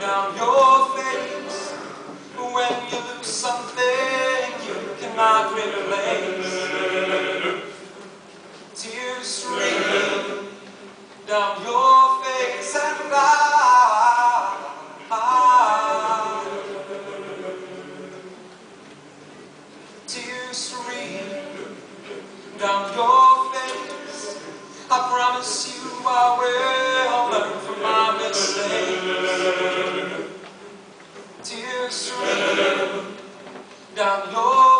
down your face when you look something you cannot replace. Tears stream down your face and I, I tears stream down your face. I promise you I will learn from my mistakes. Down I.